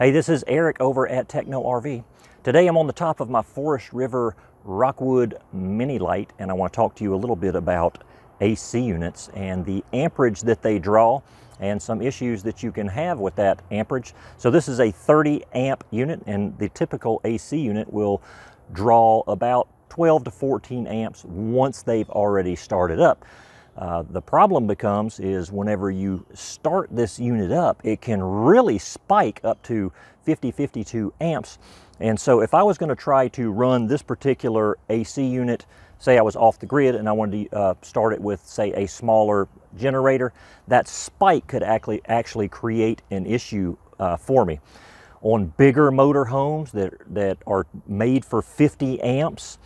Hey, this is Eric over at Techno RV. Today I'm on the top of my Forest River Rockwood Mini Lite and I want to talk to you a little bit about AC units and the amperage that they draw and some issues that you can have with that amperage. So this is a 30 amp unit and the typical AC unit will draw about 12 to 14 amps once they've already started up. Uh, the problem becomes is whenever you start this unit up, it can really spike up to 50, 52 amps. And so if I was going to try to run this particular AC unit, say I was off the grid and I wanted to uh, start it with, say, a smaller generator, that spike could actually, actually create an issue uh, for me. On bigger motor homes that, that are made for 50 amps,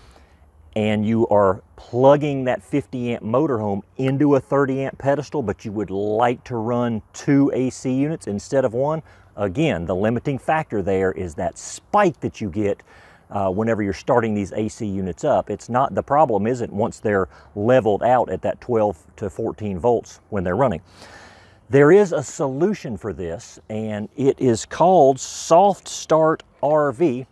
and you are plugging that 50 amp motorhome into a 30 amp pedestal, but you would like to run two AC units instead of one, again, the limiting factor there is that spike that you get uh, whenever you're starting these AC units up. It's not, the problem isn't once they're leveled out at that 12 to 14 volts when they're running. There is a solution for this and it is called Soft Start RV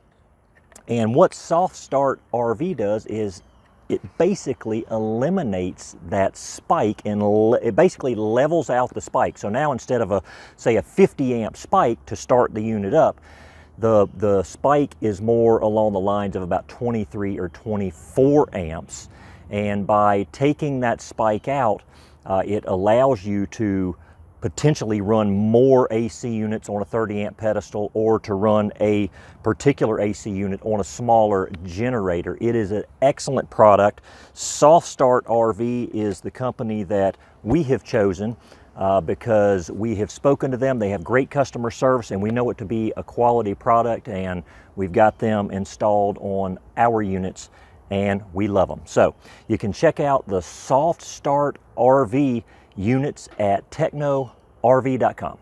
and what Soft Start RV does is it basically eliminates that spike and it basically levels out the spike. So now instead of a, say a 50 amp spike to start the unit up, the, the spike is more along the lines of about 23 or 24 amps. And by taking that spike out, uh, it allows you to potentially run more AC units on a 30 amp pedestal or to run a particular AC unit on a smaller generator. It is an excellent product. Soft Start RV is the company that we have chosen uh, because we have spoken to them. They have great customer service and we know it to be a quality product and we've got them installed on our units and we love them. So you can check out the Soft Start RV units at technorv.com.